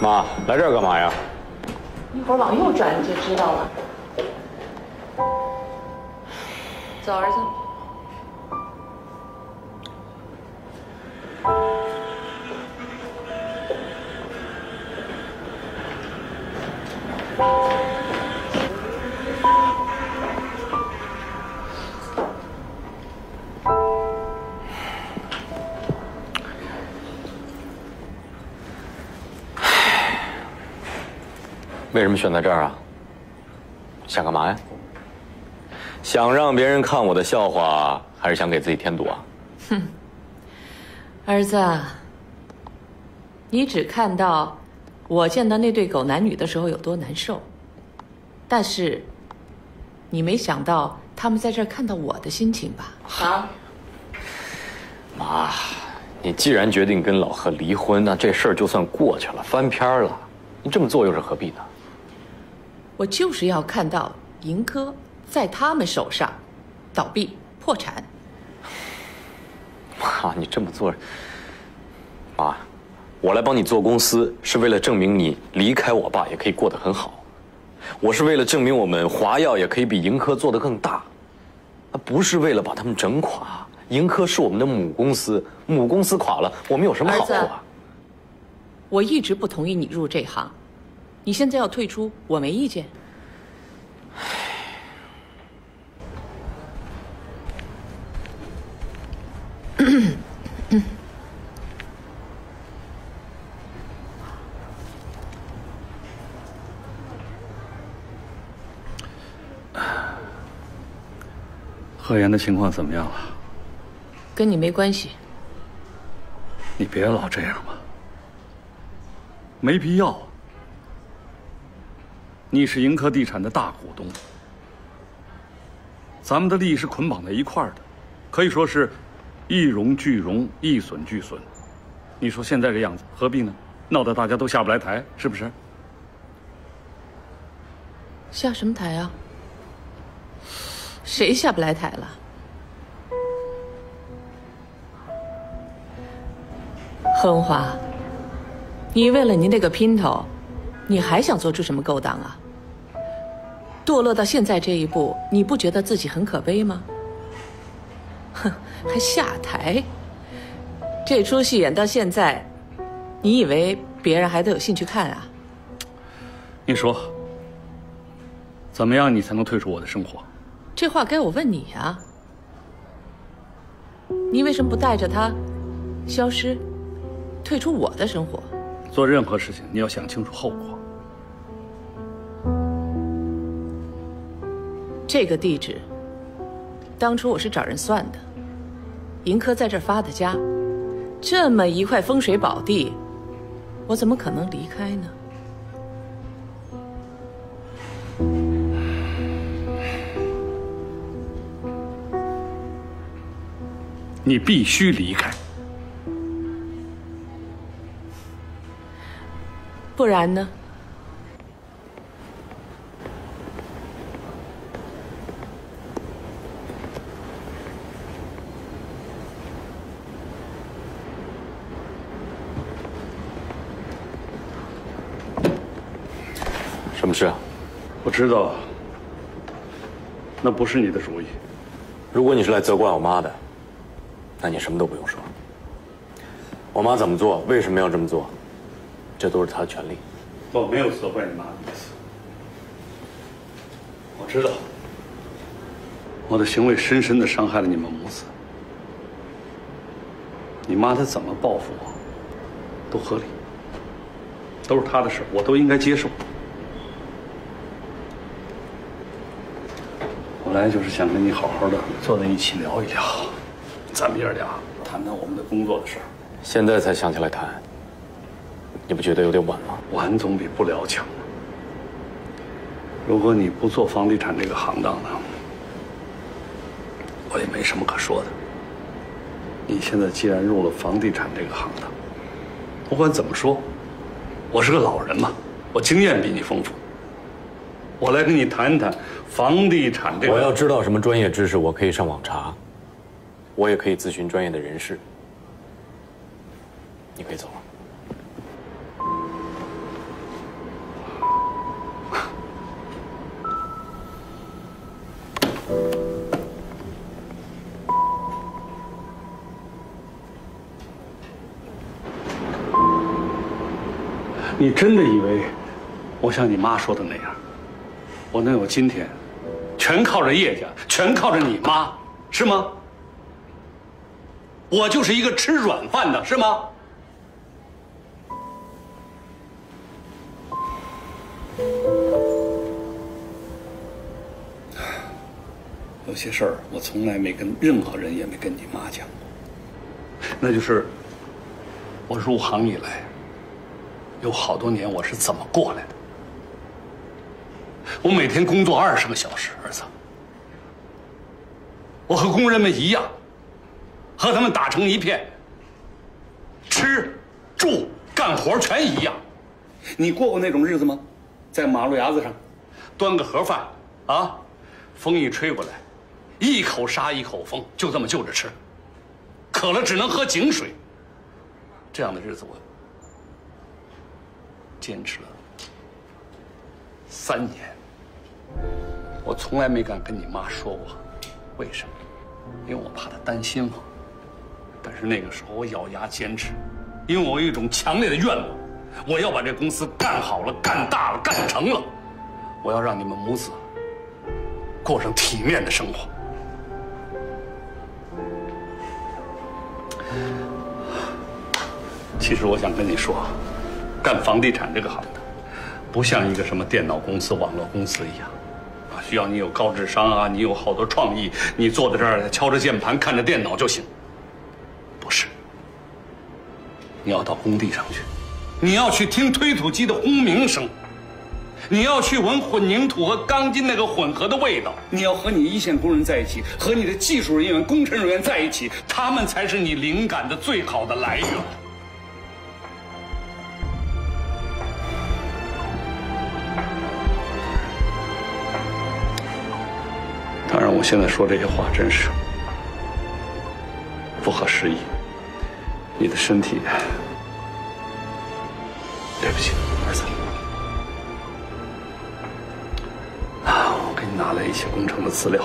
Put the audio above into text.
妈，来这儿干嘛呀？一会儿往右转你就知道了。走，儿子。为什么选在这儿啊？想干嘛呀？想让别人看我的笑话，还是想给自己添堵啊？哼儿子，你只看到我见到那对狗男女的时候有多难受，但是你没想到他们在这儿看到我的心情吧？啊？妈，你既然决定跟老贺离婚，那这事儿就算过去了，翻篇了。你这么做又是何必呢？我就是要看到盈科在他们手上倒闭破产。妈，你这么做，妈，我来帮你做公司是为了证明你离开我爸也可以过得很好，我是为了证明我们华药也可以比盈科做得更大，不是为了把他们整垮。盈科是我们的母公司，母公司垮了，我们有什么好处啊？我一直不同意你入这行。你现在要退出，我没意见。贺岩的情况怎么样了？跟你没关系。你别老这样嘛，没必要。你是盈科地产的大股东，咱们的利益是捆绑在一块儿的，可以说是一荣俱荣，一损俱损。你说现在这样子，何必呢？闹得大家都下不来台，是不是？下什么台啊？谁下不来台了？亨华，你为了你那个姘头。你还想做出什么勾当啊？堕落到现在这一步，你不觉得自己很可悲吗？哼，还下台？这出戏演到现在，你以为别人还都有兴趣看啊？你说，怎么样你才能退出我的生活？这话该我问你呀。你为什么不带着他消失，退出我的生活？做任何事情，你要想清楚后果。这个地址，当初我是找人算的，盈科在这儿发的家，这么一块风水宝地，我怎么可能离开呢？你必须离开，不然呢？什么事啊？我知道，那不是你的主意。如果你是来责怪我妈的，那你什么都不用说。我妈怎么做，为什么要这么做，这都是她的权利。我没有责怪你妈的意思。我知道，我的行为深深的伤害了你们母子。你妈她怎么报复我，都合理，都是她的事，我都应该接受。我来就是想跟你好好的坐在一起聊一聊，咱们爷俩谈谈我们的工作的事儿。现在才想起来谈，你不觉得有点晚吗？晚总比不聊强。如果你不做房地产这个行当呢，我也没什么可说的。你现在既然入了房地产这个行当，不管怎么说，我是个老人嘛，我经验比你丰富。我来跟你谈谈房地产这个。我要知道什么专业知识，我可以上网查，我也可以咨询专业的人士。你可以走了。你真的以为我像你妈说的那样？我能有今天，全靠着叶家，全靠着你妈，是吗？我就是一个吃软饭的，是吗？有些事儿我从来没跟任何人，也没跟你妈讲过，那就是我入行以来，有好多年我是怎么过来的。我每天工作二十个小时，儿子，我和工人们一样，和他们打成一片，吃、住、干活全一样。你过过那种日子吗？在马路牙子上，端个盒饭，啊，风一吹过来。一口沙一口风，就这么就着吃。渴了只能喝井水。这样的日子我坚持了三年。我从来没敢跟你妈说过，为什么？因为我怕她担心我。但是那个时候我咬牙坚持，因为我有一种强烈的愿望，我要把这公司干好了、干大了、干成了。我要让你们母子过上体面的生活。其实我想跟你说，干房地产这个行的，不像一个什么电脑公司、网络公司一样，需要你有高智商啊，你有好多创意，你坐在这儿敲着键盘、看着电脑就行。不是，你要到工地上去，你要去听推土机的轰鸣声，你要去闻混凝土和钢筋那个混合的味道，你要和你一线工人在一起，和你的技术人员、工程人员在一起，他们才是你灵感的最好的来源。我现在说这些话真是不合时宜。你的身体，对不起，儿子。啊，我给你拿来一些工程的资料。